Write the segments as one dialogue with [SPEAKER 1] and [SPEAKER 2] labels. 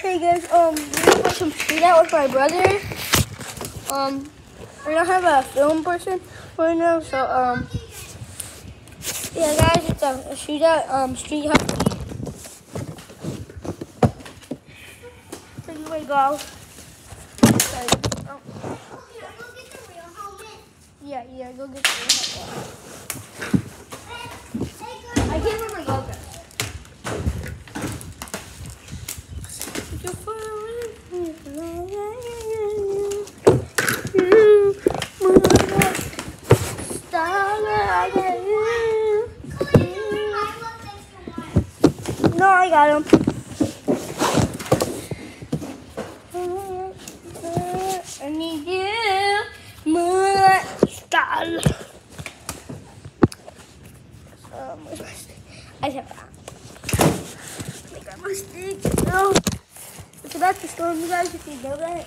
[SPEAKER 1] Hey guys, um, we're gonna play some street out with my brother. Um, we don't have a film person right now, so um, yeah, guys, it's a, a shootout, um, street hunt. So you may go. Sorry. Oh, yeah, yeah, go get the real help. I can't remember go guys. You're far away. No, I got him. I need you, style. Um, where's my stick? I have that. I got my stick. No. It's about to storm, you guys, if you know that.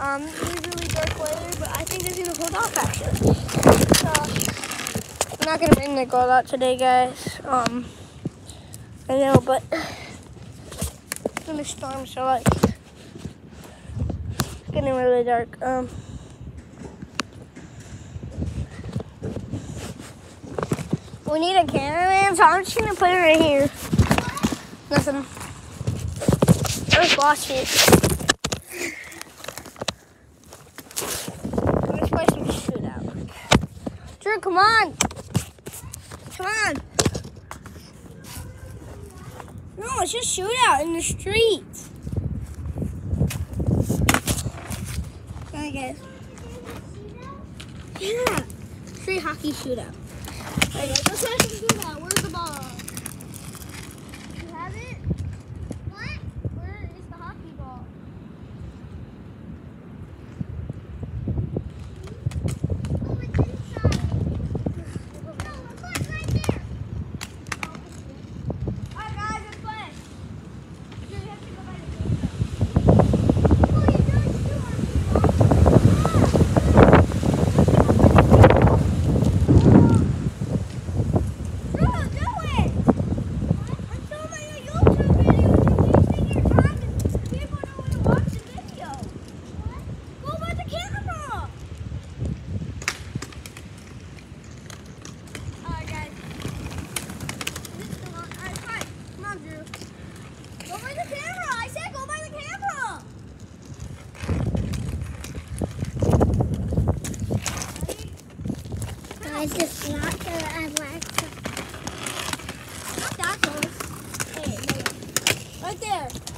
[SPEAKER 1] Um, it's really dark weather, but I think it's gonna hold off actually. I'm not gonna bring the gold out today, guys. Um, I know, but it's gonna storm, so like, it's getting really dark. Um, we need a cameraman, so I'm just gonna put it right here. Here. Let's play. Drew, come on. No, it's just shootout in the street. Okay, guys. Yeah. Street hockey shootout. Guys, let's. I just knocked her and left her. Not that close. Hey, right there.